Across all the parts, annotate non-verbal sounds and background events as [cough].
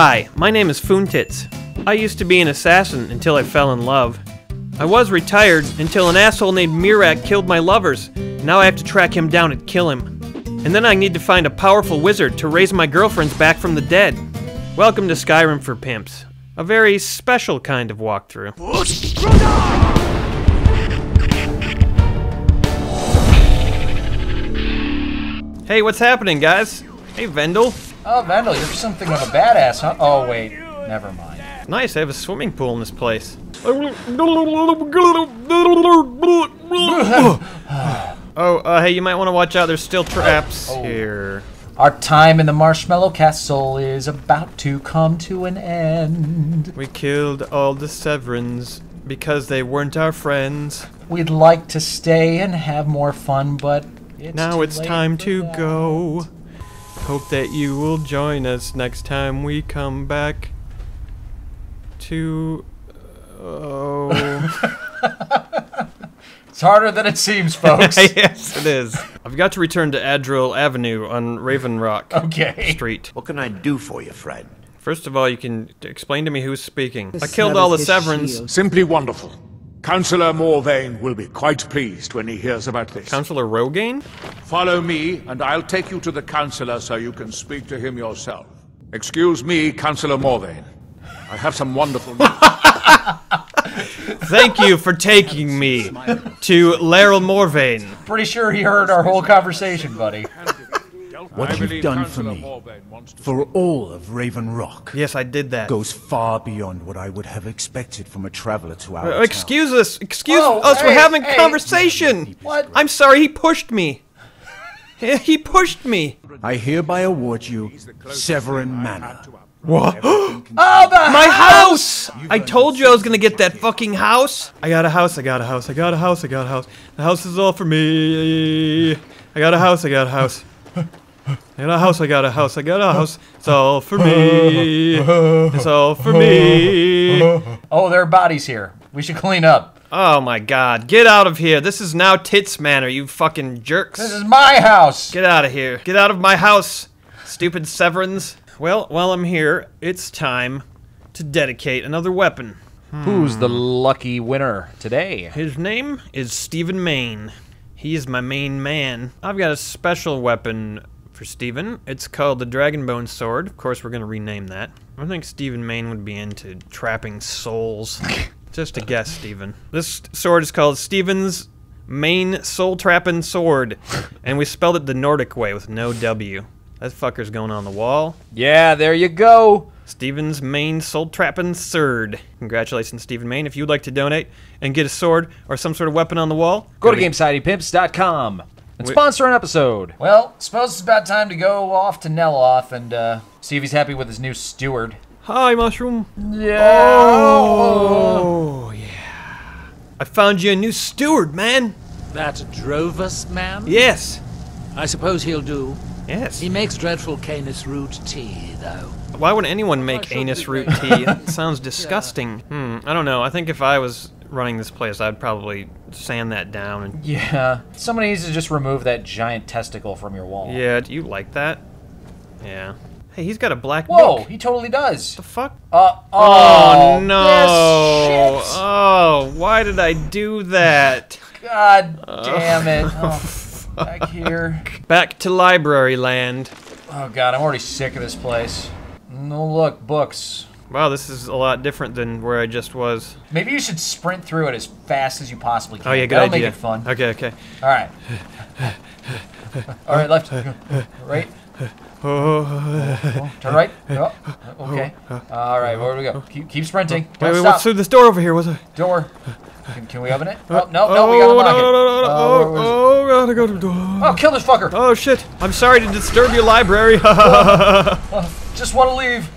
Hi, my name is Foontits. I used to be an assassin until I fell in love. I was retired until an asshole named Miraak killed my lovers. Now I have to track him down and kill him. And then I need to find a powerful wizard to raise my girlfriends back from the dead. Welcome to Skyrim for Pimps. A very special kind of walkthrough. Hey, what's happening, guys? Hey, Vendel. Oh, Vandal, you're something of a badass, huh? Oh, wait. Never mind. Nice, I have a swimming pool in this place. [laughs] Oh, uh, hey, you might want to watch out. There's still traps Oh. here. Our time in the Marshmallow Castle is about to come to an end. We killed all the Severins because they weren't our friends. We'd like to stay and have more fun, but it's now it's late time to that. Go. Hope that you will join us next time we come back to. Oh. [laughs] It's harder than it seems, [laughs] folks. yes, it is. I've got to return to Adril Avenue on Raven Rock okay. Street. What can I do for you, friend? First of all, you can explain to me who's speaking. I killed all the severs Severins. shield. Simply wonderful. Councillor Morvayn will be quite pleased when he hears about this. Councillor Rogaine? Follow me, and I'll take you to the councillor so you can speak to him yourself. Excuse me, Councillor Morvayn. I have some wonderful news. [laughs] Thank you for taking me to Lleril Morvayn. Pretty sure he heard our whole conversation, buddy. What I you've believe done for me, Morvayn wants to- for all of Raven Rock, Yes, I did that. goes far beyond what I would have expected from a traveler to our Uh, town. excuse us. Excuse Oh, us. We're hey, having hey. conversation. What? I'm sorry. He pushed me. He he pushed me. I hereby award you Severin Manor. What? Oh, the [gasps] My house! I told you I was gonna get that fucking house. I got a house. I got a house. I got a house. I got a house. The house is all for me. I got a house. I got a house. [laughs] I got a house. I got a house. I got a house. It's all for me. [laughs] It's all for me. Oh, there are bodies here. We should clean up. Oh my god. Get out of here. This is now Tits Manor, you fucking jerks. This is my house. Get out of here. Get out of my house, stupid Severins. Well, while I'm here, it's time to dedicate another weapon. Who's the hmm. lucky winner today? His name is Stephen Main. He is my main man. I've got a special weapon for Stephen. It's called the Dragonbone Sword. Of course, we're going to rename that. I think Stephen Main would be into trapping souls. [laughs] Just a guess, Stephen. This sword is called Stephen's Main Soul Trapping Sword. [laughs] And we spelled it the Nordic way with no W. That fucker's going on the wall. Yeah, there you go. Stephen's Main Soul Trapping Sword. Congratulations, Stephen Main. If you'd like to donate and get a sword or some sort of weapon on the wall, Go to GameSocietyPimps.com and Wait. sponsor an episode. Well, suppose it's about time to go off to Neloth and uh, see if he's happy with his new steward. Hi, Mushroom. Yeah. Oh, yeah. I found you a new steward, man. That Drovas man? Yes. I suppose he'll do. Yes. He makes dreadful canis root tea, though. Why would anyone make should anus root tea? [laughs] It sounds disgusting. Hmm. I don't know. I think if I was running this place, I'd probably sand that down. And Yeah. Somebody needs to just remove that giant testicle from your wall. yeah, do you like that? Yeah. Hey, he's got a black Whoa, book. he totally does. The fuck? Uh, Oh, oh, no! Oh, why did I do that? God damn it. [laughs] Oh, back here. Back to library land. Oh god, I'm already sick of this place. No, look, books. Wow, this is a lot different than where I just was. Maybe you should sprint through it as fast as you possibly can. Oh yeah, good That'll idea. make it fun. Okay, okay. All right. All right, left. Right. Oh, Turn right. Oh, okay. All right, where do we go? Keep, keep sprinting. Don't wait, wait, stop. what's through this door over here? What's it? Door. Can, can we open it? Oh, no, no, we gotta oh, lock no, it. no, no, no, no. Uh, Oh, oh, gotta go to the door. oh, kill this fucker. Oh shit! I'm sorry to disturb your library. [laughs] Just want to leave.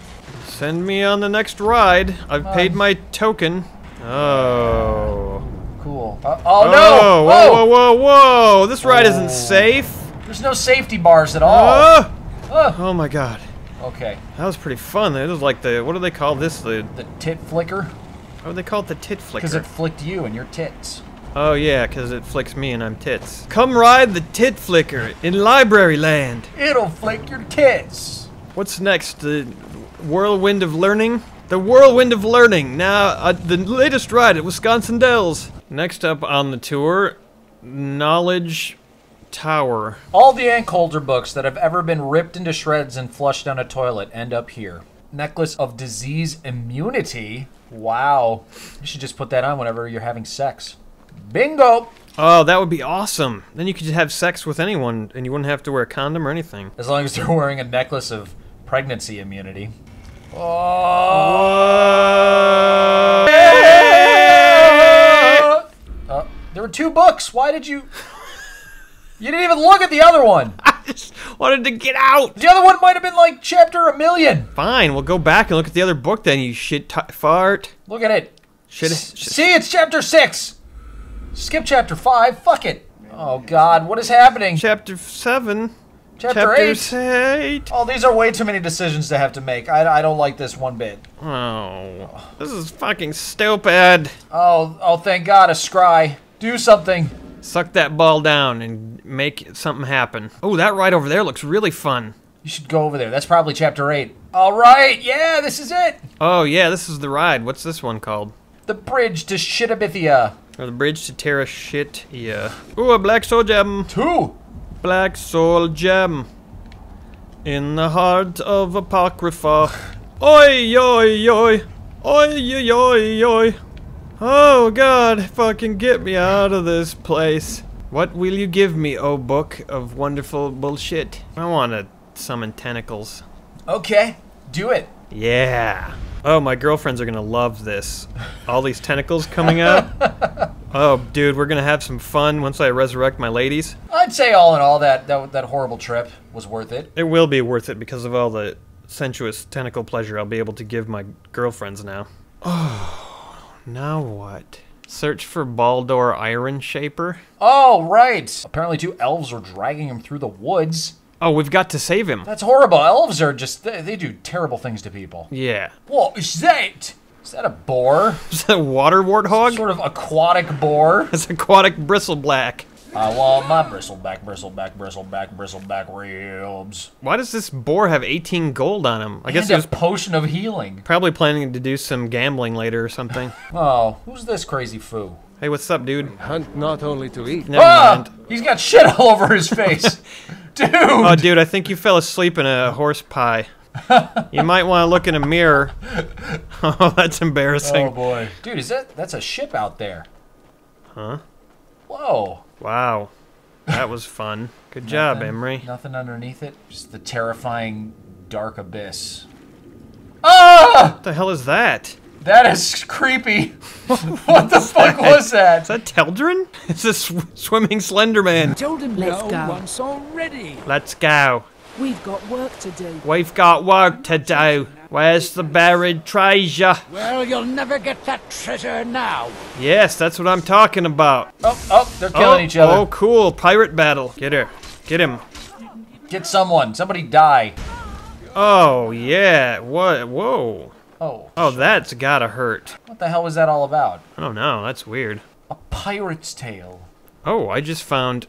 Send me on the next ride. I've paid my token. Oh. Cool. Uh, oh, Oh, no! Whoa, whoa, whoa, whoa! This ride Oh. isn't safe. There's no safety bars at all. Ah! Ah. Oh my god. Okay. That was pretty fun. It was like the what do they call this? The The tit flicker, Oh, they call it? The tit flicker. because it flicked you and your tits. Oh yeah, because it flicks me and I'm tits. Come ride the tit flicker in library land. It'll flick your tits. What's next? Uh, whirlwind of learning. The whirlwind of learning. Now, uh, the latest ride at Wisconsin Dells. Next up on the tour, Knowledge Tower. All the Coulter books that have ever been ripped into shreds and flushed down a toilet end up here. Necklace of Disease Immunity. Wow. You should just put that on whenever you're having sex. Bingo! Oh, that would be awesome. Then you could just have sex with anyone, and you wouldn't have to wear a condom or anything. As long as they're wearing a necklace of pregnancy immunity. Uh, there were two books. Why did you? You didn't even look at the other one. [laughs] I just wanted to get out. The other one might have been like chapter a million. Fine, we'll go back and look at the other book then, you shit t- fart. Look at it. Shit. See, it's chapter six. Skip chapter five. Fuck it. Oh God, what is happening? Chapter 7. Chapter, eight. 8. Oh, these are way too many decisions to have to make. I, I don't like this one bit. Oh, this is fucking stupid. Oh, oh, thank God, a scry. Do something. Suck that ball down and make something happen. Oh, that ride over there looks really fun. You should go over there. That's probably chapter eight. All right, yeah, this is it. Oh, yeah, this is the ride. What's this one called? The bridge to Shitabithia. Or the bridge to Terra shit? Yeah. Ooh, a black soul gem. Two. Black soul gem. In the heart of Apocrypha. Oi, oi, oi. Oi, oi, oi, oi. Oh, God, fucking get me out of this place. What will you give me, oh book of wonderful bullshit? I want to summon tentacles. Okay, do it. Yeah. Oh, my girlfriends are gonna love this. All these tentacles coming out. [laughs] Oh, dude, we're gonna have some fun once I resurrect my ladies. I'd say all in all that that, that horrible trip was worth it. It will be worth it because of all the sensuous tentacle pleasure I'll be able to give my girlfriends now. [sighs] Oh, now what? Search for Baldor Iron Shaper? Oh, right. Apparently two elves are dragging him through the woods. Oh, we've got to save him. That's horrible. Elves are just, they, they do terrible things to people. Yeah. What is that? Is that a boar? [laughs] Is that a water warthog? Sort of aquatic boar? [laughs] It's aquatic bristleback. I want my bristleback, bristleback, bristleback, bristleback ribs. Why does this boar have 18 gold on him? I guess he and was a potion of healing. probably planning to do some gambling later or something. [laughs] Oh, who's this crazy foo? hey, what's up, dude? Hunt not only to eat. Never Ah! mind. He's got shit all over his face. Dude! Oh, dude, I think you fell asleep in a horse pie. [laughs] you might want to look in a mirror. [laughs] oh, that's embarrassing. Oh boy. Dude, is that that's a ship out there? Huh? Whoa. Wow. That was fun. Good job, Nothing- Emre. Nothing underneath it. Just the terrifying dark abyss. Ah! What the hell is that? That is creepy. [laughs] what the fuck was that? Is that Teldryn? It's a sw- swimming Slender Man. Told him Let's no go. once already. Let's go. We've got work to do. We've got work to do. Where's the buried treasure? Well, you'll never get that treasure now. Yes, that's what I'm talking about. Oh, oh, they're killing oh, each other. Oh, cool. Pirate battle. Get her. Get him. Get someone. Somebody die. Oh, yeah. What? Whoa. Oh, Oh, that's gotta hurt. what the hell was that all about? Oh, I don't know. That's weird. A pirate's tale. Oh, I just found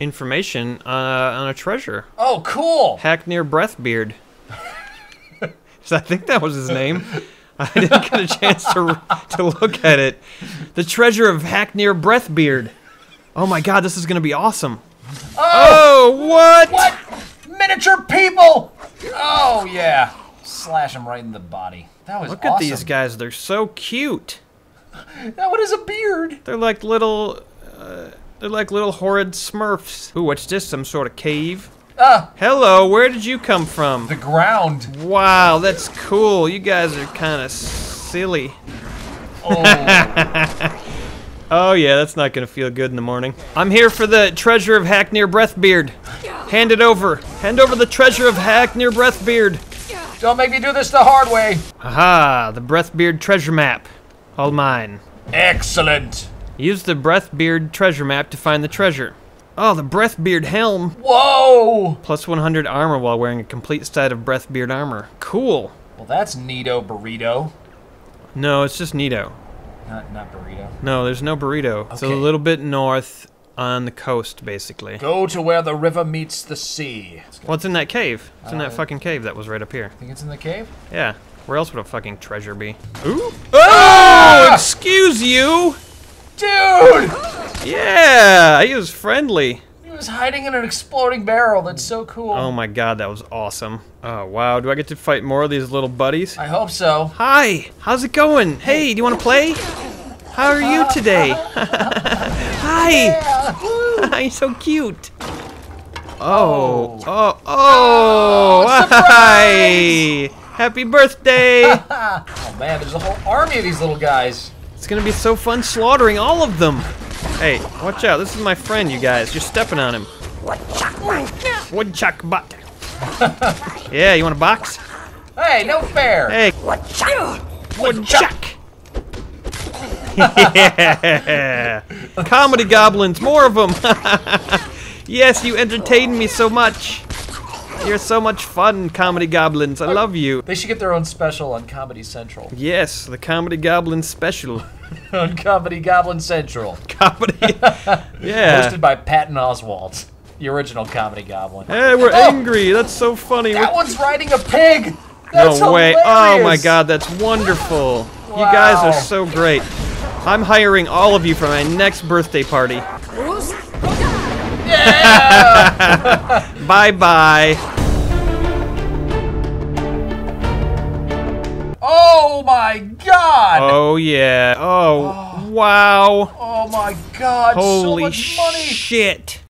information uh, on a treasure. Oh, cool. Haknir Breathbeard. So [laughs] I think that was his name. [laughs] I didn't get a chance to to look at it. The treasure of Haknir Breathbeard. Oh my god, this is gonna be awesome. Oh, what? What? Miniature people! Oh, yeah. Slash him right in the body. That was Look awesome. at these guys. They're so cute. That one is a beard. They're like little. Uh, they're like little horrid Smurfs. Ooh, what's this? Some sort of cave? Ah, Hello, where did you come from? the ground. Wow, that's cool. You guys are kind of silly. Oh, [laughs] Oh yeah, that's not gonna feel good in the morning. I'm here for the treasure of Haknir Breathbeard. Hand it over. Hand over the treasure of Haknir Breathbeard. don't make me do this the hard way. Aha, the Breathbeard treasure map. All mine. Excellent. Use the Breathbeard treasure map to find the treasure. Oh, the Breathbeard helm. Whoa. Plus 100 armor while wearing a complete set of Breathbeard armor. Cool. Well, that's Nito burrito. No, it's just Nito. Not, not burrito. No, there's no burrito. It's a little bit north on the coast, basically. Go to where the river meets the sea. What's in that cave? It's in that Uh, fucking cave that was right up here. think it's in the cave. Yeah. Where else would a fucking treasure be? Ooh. Oh! Excuse you! Dude, Yeah! He was friendly. he was hiding in an exploding barrel. That's so cool. Oh my god, that was awesome. Oh wow, do I get to fight more of these little buddies? I hope so. Hi! How's it going? Hey, do you want to play? How are you today? [laughs] Hi! [laughs] You're so cute. Oh, oh, oh! oh. oh Hi! Happy birthday! [laughs] Oh man, there's a whole army of these little guys. It's gonna be so fun slaughtering all of them. Hey, watch out! This is my friend, you guys. You're stepping on him. Woodchuck Woodchuck butt. [laughs] yeah, you want a box? Hey, no fair. Hey, woodchuck. [laughs] yeah. Comedy goblins, more of them. [laughs] yes, you entertain me so much. You're so much fun, comedy goblins. I oh, love you. They should get their own special on Comedy Central. Yes, the comedy goblin special. [laughs] on Comedy Goblin Central. [laughs] Comedy. [laughs] Yeah. Hosted by Patton Oswalt, the original Comedy Goblin. Hey, we're Oh! angry. That's so funny. That We're- one's riding a pig! That's no way. Oh my god, that's wonderful. You guys are so great. I'm hiring all of you for my next birthday party. Yeah! Bye bye. oh my god! Oh yeah. Oh, oh. wow. Oh my god, Holy so much money! shit.